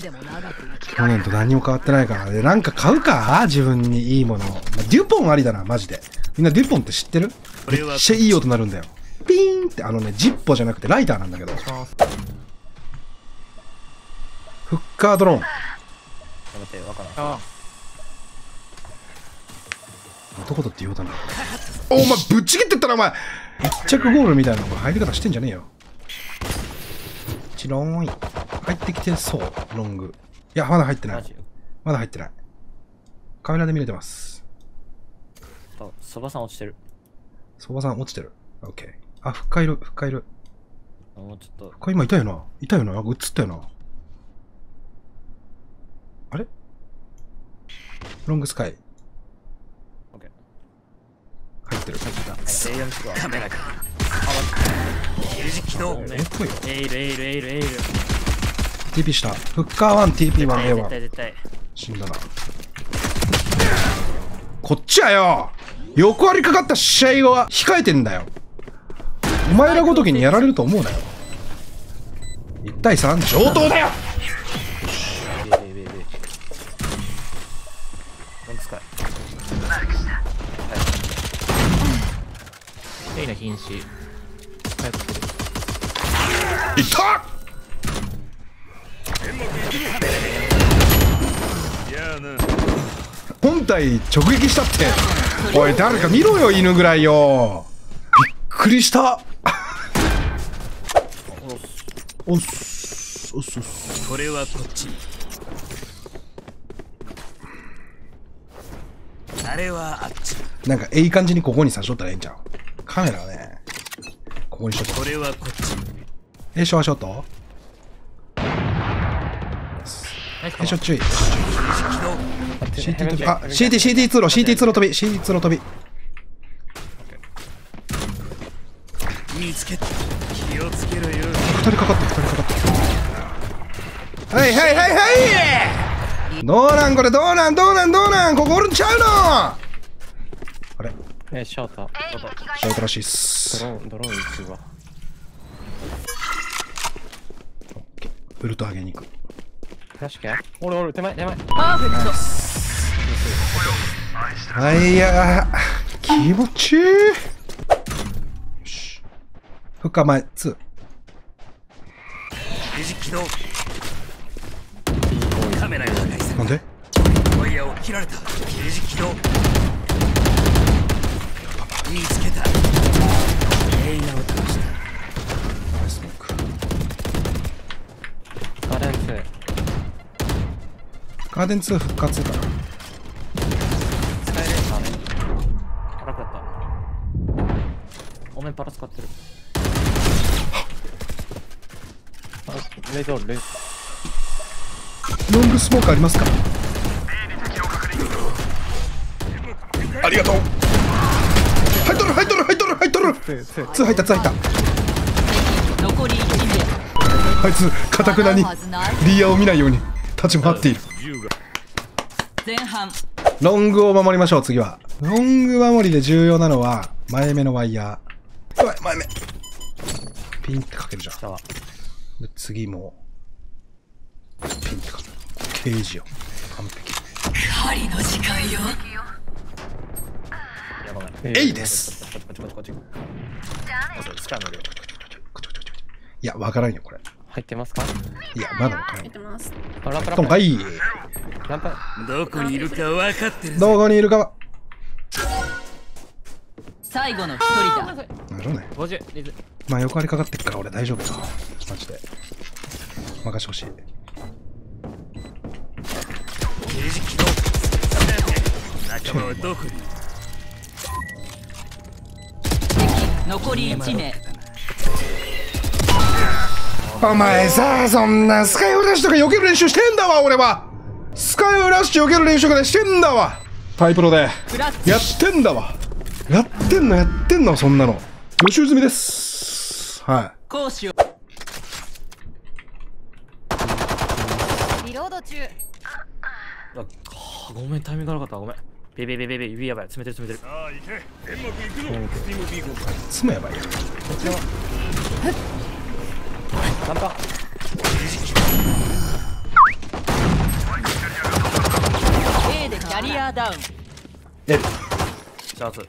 去年と何も変わってないからね。なんか買うか？自分にいいもの。デュポンありだな、マジで。みんなデュポンって知ってる？めっちゃいい音鳴るんだよ。ピーンって、あのね、ジッポじゃなくてライターなんだけど。フッカードローン。やめてわからんあ男とって言おうだな。お前ぶっちぎってったな、お前一着ゴールみたいなの入り方してんじゃねえよ。チローン。入ってきてそう、ロング。いや、まだ入ってない。まだ入ってない。カメラで見れてます。あそばさん落ちてる相場さん落ちてる。オッケー。あ、フッカいる、フッカいる。あもうちょっとフッカ今いたよな。いたよな。なんか映ったよな。あれ？ロングスカイ。オッケー入ってる。入ってた。A4 にくわカメラか刑事起動え、来いよ。エイルエイルエイルエイル TP した。フッカー1、TP1、絶 A1。対絶対。死んだな。こっちはよ。横割りかかった試合は控えてんだよ。お前らごときにやられると思うなよ。1対3、上等だよ。レイナ瀕死帰ってくるいった本体直撃したって。おい誰か見ろよ犬ぐらいよ。びっくりした。おっすおっすこれはこっち。あれはあっち。なんかええ感じにここに差しとったらええんちゃう？カメラはねここにしとったこれはこっち。えショアショット？ナイスえショ注意起動 CT 飛びあ CT CT 通路 CT 通路飛び CT 通路飛び。見つけた。気をつけろよ。二人かかってる二人かかってるはいはいはいはい！どうなんこれどうなんどうなんどうなん？ここおるんちゃうの？あれ？えショート。ショートらしいっドすローンドローン1はウルト上げに行くフラッシュ系俺俺手前手前。パーフェクトはいやー気持ちいい。よし。フッカー。前2刑事起動カメラが破壊されなんでた。ワイヤーを切られた刑事起動見つけたエイナを倒したナイススモークガーデン2ガーデン2復活かな使えるかね楽だった。お面パラ使ってる。あレイドールレイロングスモークありますか？ありがとう。入っとる入っとる入っとる入っとる。2入った2入った。残り1名。あいつかたくなにリアを見ないように立ち回っている。前半。ロングを守りましょう次は。ロング守りで重要なのは前目のワイヤー。やばい前目。ピンってかけるじゃん。次も。ピンってかける。ケージよ。完璧。針の時間よ。です。いやわからんよこれ入ってますか？いやまだわからん。入ってます。あラップラップとはいランプどこにいるか分かってるぜ。どこにいるかは。最後の一人だ。なるほどね。50リズ。まあ横割りかかってっから俺大丈夫だ。マジで。任してほしい。刑事起動仲間はどこに敵残り1名お前さそんなスカイフラッシュとか避ける練習してんだわ俺は。スカイフラッシュ避ける練習とかしてんだわ。タイプロでやってんだわ。やってんのやってんのそんなの。予習済みです。は攻守をリロード中。あごめんタイミング悪かったごめん。ベイベイベイベイベイ指やばい。詰めてる詰めてる。ああ行け。天幕行くのスティームビーゴいつもやばいよランパキャリアダウン L シャツい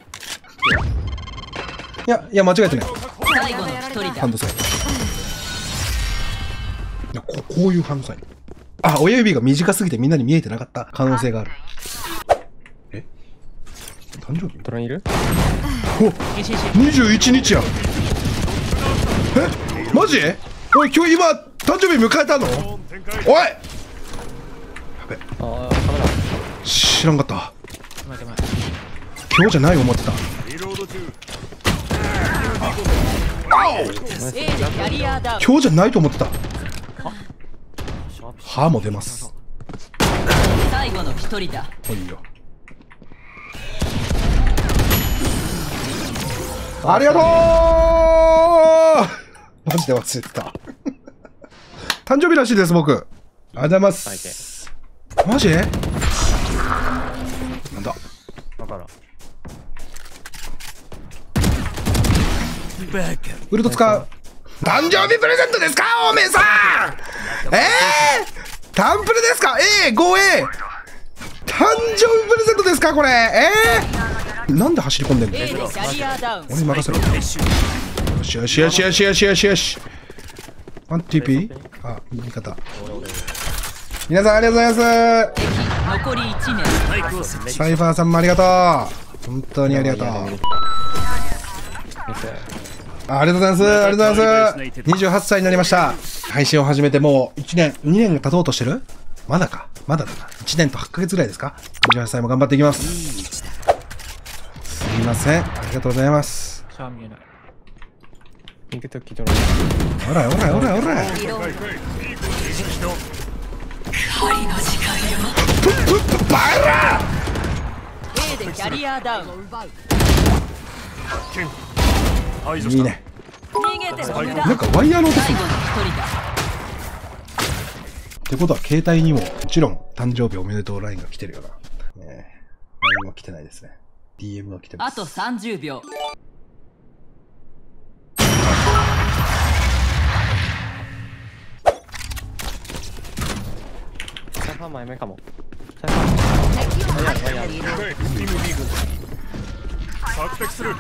やいや間違えてない最後の一人だハンドサインいやここういうハンドサインあ親指が短すぎてみんなに見えてなかった可能性があるえ誕生日ドローンいるお21日やえマジおい今日今誕生日迎えたの？おい！やべ。知らんかった。今日じゃない思ってた。今日じゃないと思ってた。歯も出ます。最後の一人だ。いよ。ありがとうマジで忘れてた？誕生日らしいです僕。ありがとうございます。マジ？なんだ？だからバカウルト使う。誕生日プレゼントですか？おめえさん！えー、タンプレですか ?A、5A 誕生日プレゼントですか？これ。えー、なんで走り込んでんの？俺に任せろしよしよしよしよしよしよし。ワン TP? あ、味方。皆さんありがとうございま残り1名スパイクを設置す。サイファーさんもありがとう。本当にありがとう。あ。りがとうございます。ありがとうございます。28歳になりました。配信を始めてもう1年、2年が経とうとしてる？まだか。まだだな。1年と8ヶ月ぐらいですか ?28 歳も頑張っていきます。すみません。ありがとうございます。シャー見えない行くときドローン。おらおらおらおら。自力と針の時間よバラ A でキャリアダウンいいね。逃げても無駄なんかワイヤーの音する最後の一人だってことは携帯にももちろん誕生日おめでとう LINE が来てるよな。ねえ LINE は来てないですね。DM は来てます。あと30秒サイファー前目かも。サイファー。ワイヤー、ワイヤー。イムビー軍索敵する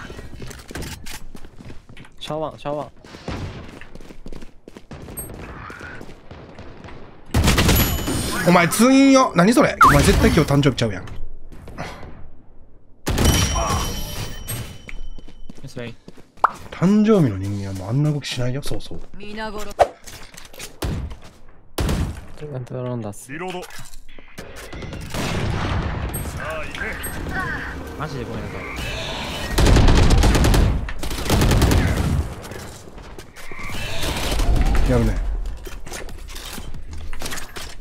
シャワー、シャワー。お前ツンよ何それお前絶対今日誕生日ちゃうやん。誕生日の人間はもうあんな動きしないよ。そうそう。ドローン出す。リロード。さあ行け。マジでごめんなさい。やるね。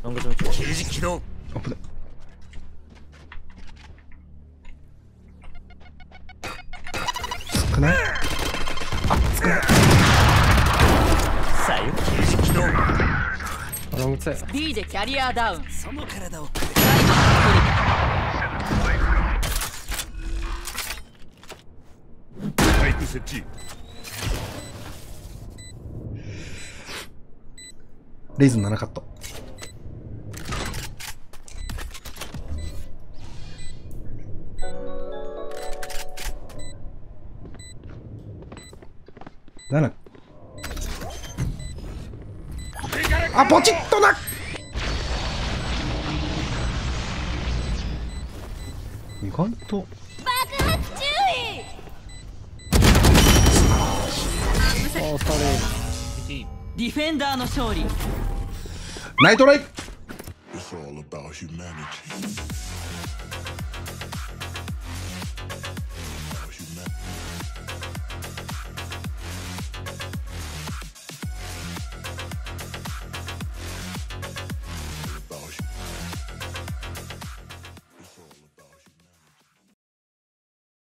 ロングジ起動危ない。少ないロングツー。B でキャリアダウンその体をだイク設置レイズン7カット。7あ、ポチッとな意外とおー、ソーリー。ディフェンダーの勝利。ナイトライ